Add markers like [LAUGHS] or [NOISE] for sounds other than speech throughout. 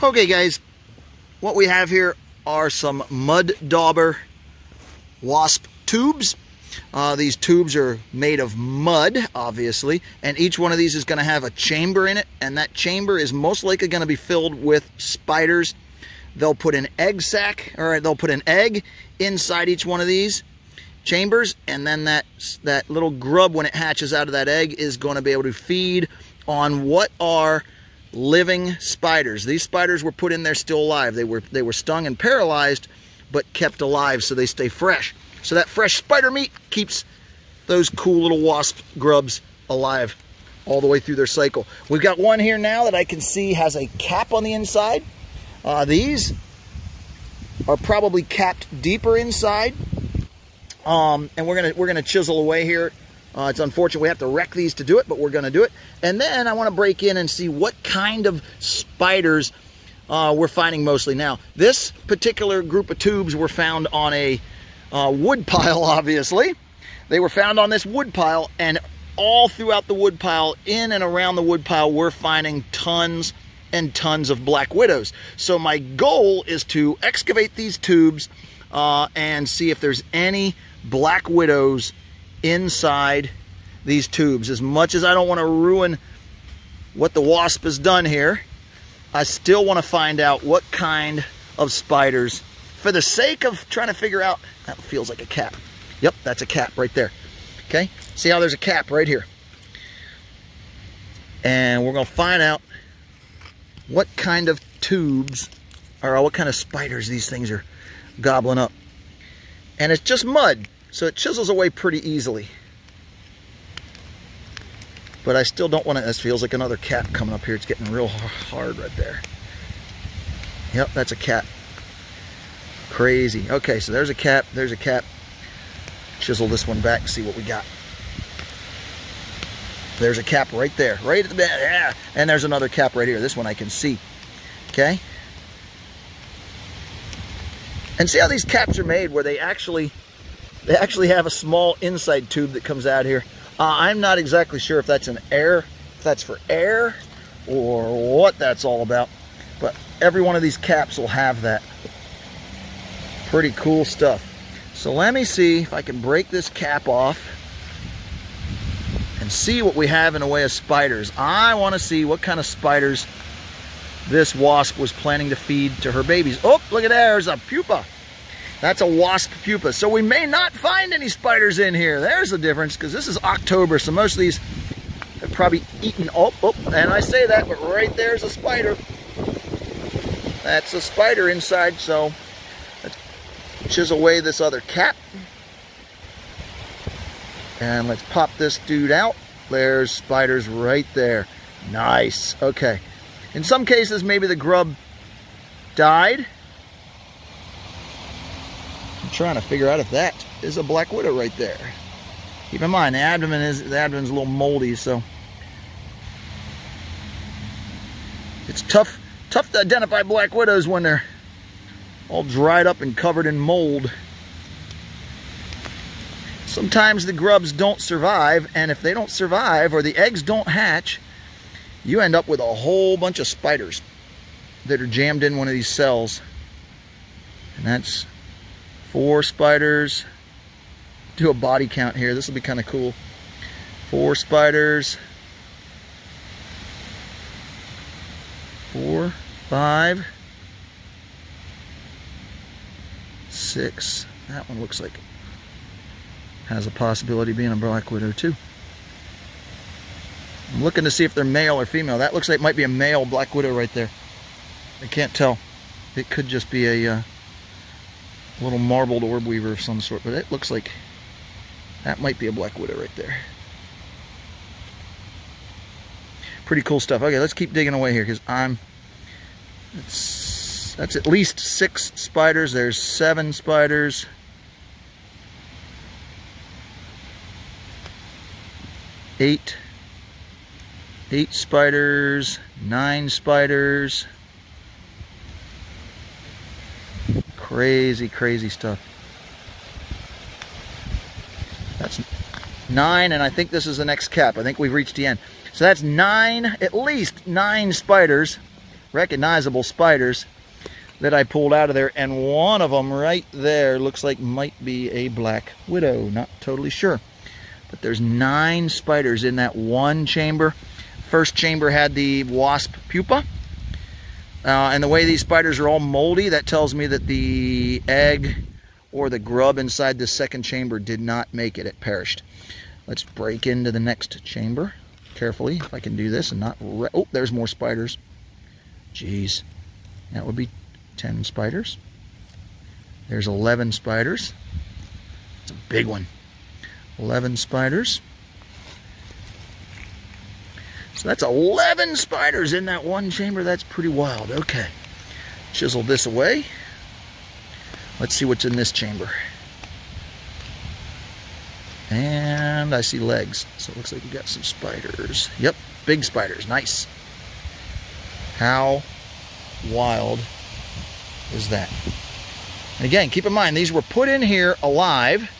Okay guys, what we have here are some mud dauber wasp tubes. Uh, these tubes are made of mud, obviously, and each one of these is going to have a chamber in it, and that chamber is most likely going to be filled with spiders. They'll put an egg sac, or they'll put an egg inside each one of these chambers, and then that, that little grub, when it hatches out of that egg, is going to be able to feed on what are living spiders. These spiders were put in there still alive. They were, they were stung and paralyzed, but kept alive so they stay fresh. So that fresh spider meat keeps those cool little wasp grubs alive all the way through their cycle. We've got one here now that I can see has a cap on the inside. Uh, these are probably capped deeper inside. Um, and we're gonna we're gonna chisel away here. Uh, it's unfortunate we have to wreck these to do it, but we're gonna do it. And then I want to break in and see what kind of spiders uh, we're finding mostly now. This particular group of tubes were found on a uh, wood pile, [LAUGHS] obviously. They were found on this wood pile, and all throughout the wood pile, in and around the wood pile, we're finding tons and tons of black widows. So my goal is to excavate these tubes uh, and see if there's any black widows inside these tubes. As much as I don't want to ruin what the wasp has done here, I still want to find out what kind of spiders for the sake of trying to figure out, that feels like a cap. Yep, that's a cap right there. Okay, see how there's a cap right here. And we're gonna find out what kind of tubes or what kind of spiders these things are gobbling up. And it's just mud, so it chisels away pretty easily. But I still don't want to, this feels like another cap coming up here. It's getting real hard right there. Yep, that's a cap. Crazy. Okay, so there's a cap, there's a cap. Chisel this one back, see what we got. There's a cap right there, right at the back. Yeah. And there's another cap right here. This one I can see. Okay. And see how these caps are made where they actually they actually have a small inside tube that comes out here. Uh, I'm not exactly sure if that's an air, if that's for air or what that's all about. But every one of these caps will have that. Pretty cool stuff. So let me see if I can break this cap off and see what we have in the way of spiders. I want to see what kind of spiders this wasp was planning to feed to her babies. Oh, look at there, there's a pupa. That's a wasp pupa. So we may not find any spiders in here. There's the difference because this is October, so most of these have probably eaten. Oh, oh, and I say that, but right there's a spider. That's a spider inside, so let's chisel away this other cap. And let's pop this dude out. There's spiders right there. Nice. Okay. In some cases, maybe the grub died. Trying to figure out if that is a black widow right there. Keep in mind, the abdomen is the abdomen's a little moldy, so it's tough tough to identify black widows when they're all dried up and covered in mold. Sometimes the grubs don't survive, and if they don't survive or the eggs don't hatch, you end up with a whole bunch of spiders that are jammed in one of these cells. And that's four spiders. Do a body count here. This will be kind of cool. Four spiders. Four, five, six. That one looks like has a possibility being a black widow too. I'm looking to see if they're male or female. That looks like it might be a male black widow right there. I can't tell. It could just be a uh, little marbled orb weaver of some sort, but it looks like that might be a black widow right there. Pretty cool stuff. Okay, let's keep digging away here because I'm. that's at least six spiders. There's seven spiders. Eight. Eight spiders. Nine spiders. Crazy, crazy stuff. That's nine, and I think this is the next cap. I think we've reached the end. So that's nine, at least nine spiders recognizable spiders that I pulled out of there. And one of them right there looks like might be a black widow. Not totally sure. But there's nine spiders in that one chamber. First chamber had the wasp pupa. Uh, and the way these spiders are all moldy, that tells me that the egg or the grub inside the second chamber did not make it. It perished. Let's break into the next chamber carefully if I can do this and not... oh, there's more spiders. Jeez. That would be 10 spiders. There's 11 spiders. It's a big one. 11 spiders. So that's 11 spiders in that one chamber. That's pretty wild. Okay. Chisel this away. Let's see what's in this chamber. And I see legs. So it looks like we got some spiders. Yep, big spiders. Nice. How wild is that? And again, keep in mind, these were put in here alive.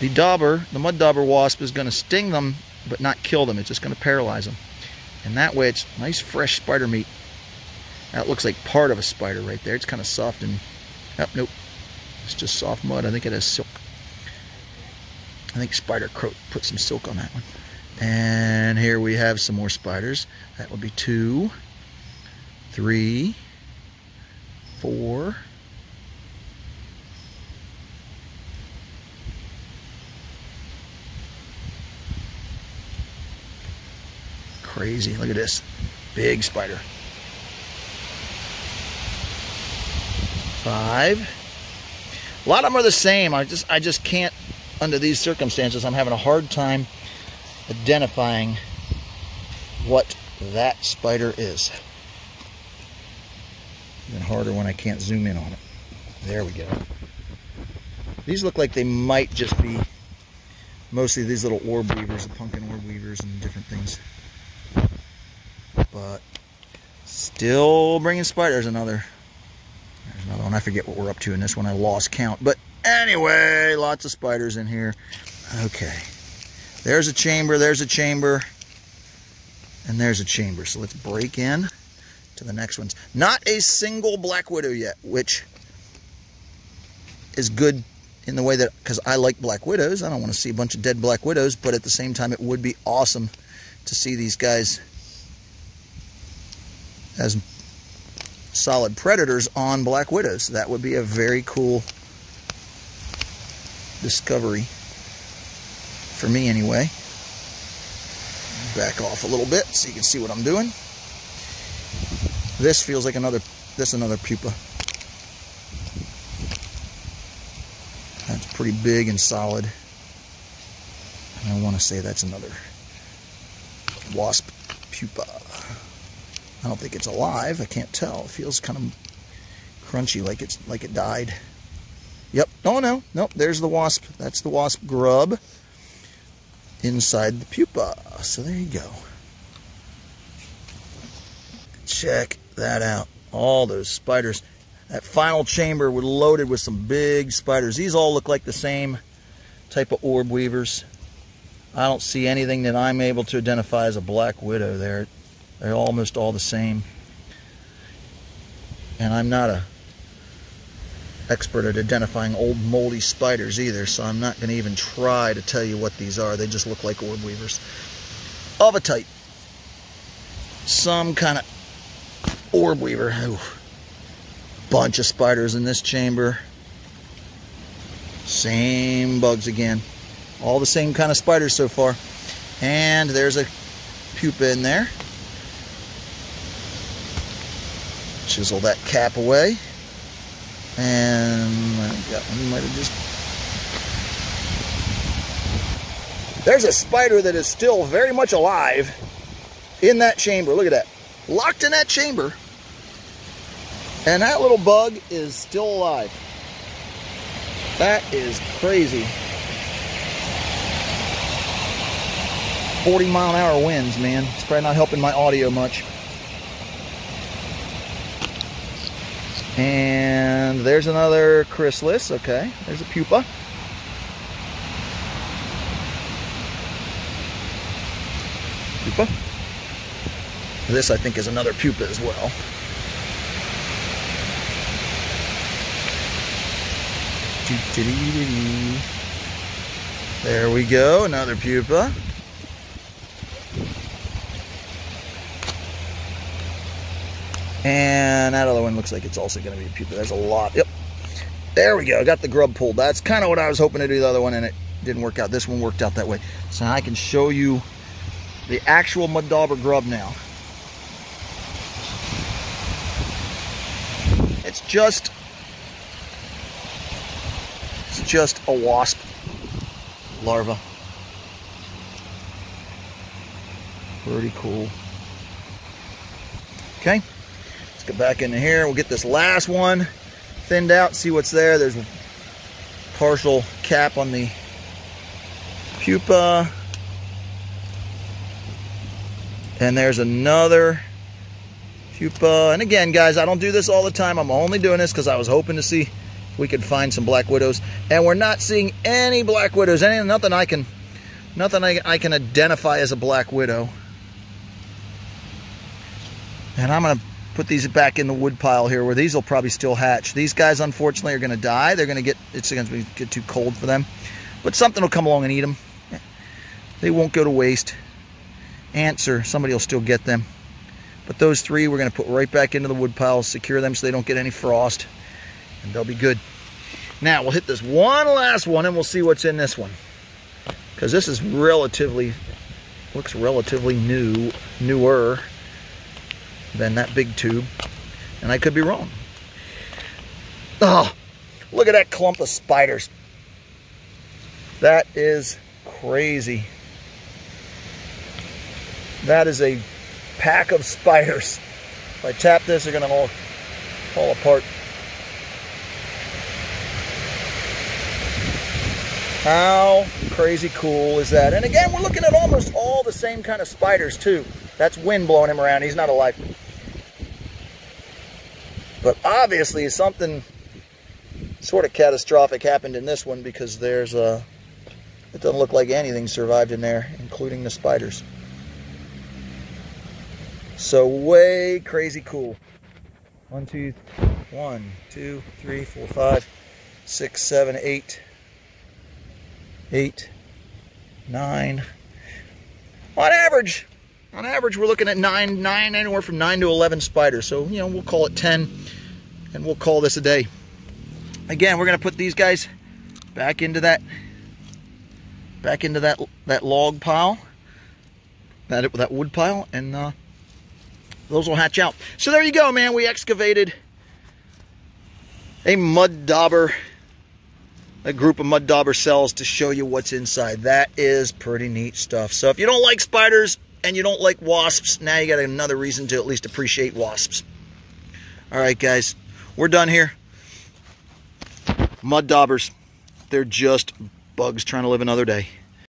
The dauber, the mud dauber wasp, is going to sting them, but not kill them. It's just going to paralyze them. And that way, it's nice, fresh spider meat. That looks like part of a spider right there. It's kind of soft and... Oh, nope. It's just soft mud. I think it has silk. I think Spider Croak put some silk on that one. And here we have some more spiders. That would be two, three, four, crazy. Look at this. Big spider. Five. A lot of them are the same. I just I just can't under these circumstances, I'm having a hard time identifying what that spider is. Even harder when I can't zoom in on it. There we go. These look like they might just be mostly these little orb weavers, the pumpkin orb weavers and different things. But still bringing spiders. Another, there's another one. I forget what we're up to in this one. I lost count. But Anyway, lots of spiders in here. Okay. There's a chamber, there's a chamber, and there's a chamber. So let's break in to the next ones. Not a single black widow yet, which is good in the way that, because I like black widows. I don't want to see a bunch of dead black widows, but at the same time, it would be awesome to see these guys as solid predators on black widows. That would be a very cool discovery for me anyway. Back off a little bit so you can see what I'm doing. This feels like another, this another pupa. That's pretty big and solid. And I want to say that's another wasp pupa. I don't think it's alive. I can't tell. It feels kind of crunchy like it's like it died. Yep. Oh, no. Nope. There's the wasp. That's the wasp grub inside the pupa. So there you go. Check that out. All those spiders. That final chamber was loaded with some big spiders. These all look like the same type of orb weavers. I don't see anything that I'm able to identify as a black widow there. They're almost all the same. And I'm not a expert at identifying old moldy spiders either, so I'm not going to even try to tell you what these are. They just look like orb weavers of a type. Some kind of orb weaver. Ooh. Bunch of spiders in this chamber. Same bugs again. All the same kind of spiders so far. And there's a pupa in there. Chisel that cap away. And might have just. There's a spider that is still very much alive in that chamber. Look at that. Locked in that chamber. And that little bug is still alive. That is crazy. 40 mile an hour winds, man. It's probably not helping my audio much. And there's another chrysalis. Okay, there's a pupa. Pupa. This, I think, is another pupa as well. There we go, another pupa. And that other one looks like it's also going to be a pupa. There's a lot. Yep. There we go. Got the grub pulled. That's kind of what I was hoping to do the other one, and it didn't work out. This one worked out that way. So now I can show you the actual mud dauber grub now. It's just it's just a wasp larva. Pretty cool. Okay get back into here. We'll get this last one thinned out, see what's there. There's a partial cap on the pupa. And there's another pupa. And again, guys, I don't do this all the time. I'm only doing this because I was hoping to see we could find some black widows. And we're not seeing any black widows. Any, nothing I can, nothing I, I can identify as a black widow. And I'm to put these back in the wood pile here where these will probably still hatch. These guys, unfortunately, are going to die. They're going to get, it's going to get too cold for them. But something will come along and eat them. They won't go to waste. Ants or somebody will still get them. But those three we're going to put right back into the wood pile, secure them so they don't get any frost, and they'll be good. Now we'll hit this one last one and we'll see what's in this one. Because this is relatively, looks relatively new, newer than that big tube. And I could be wrong. Oh, look at that clump of spiders. That is crazy. That is a pack of spiders. If I tap this, they're to all fall apart. How crazy cool is that? And again, we're looking at almost all the same kind of spiders too. That's wind blowing him around. He's not alive. But obviously something sort of catastrophic happened in this one because there's a, it doesn't look like anything survived in there, including the spiders. So way crazy cool. One, two, one, two, three, four, five, six, seven, eight, eight, nine. On average, on average, we're looking at nine, nine, anywhere from nine to 11 spiders. So, you know, we'll call it 10 and we'll call this a day. Again, we're going to put these guys back into that, back into that, that log pile, that, that wood pile, and uh, those will hatch out. So there you go, man. We excavated a mud dauber, a group of mud dauber cells to show you what's inside. That is pretty neat stuff. So if you don't like spiders, and you don't like wasps, now you got another reason to at least appreciate wasps. All right, guys, we're done here. Mud daubers, they're just bugs trying to live another day.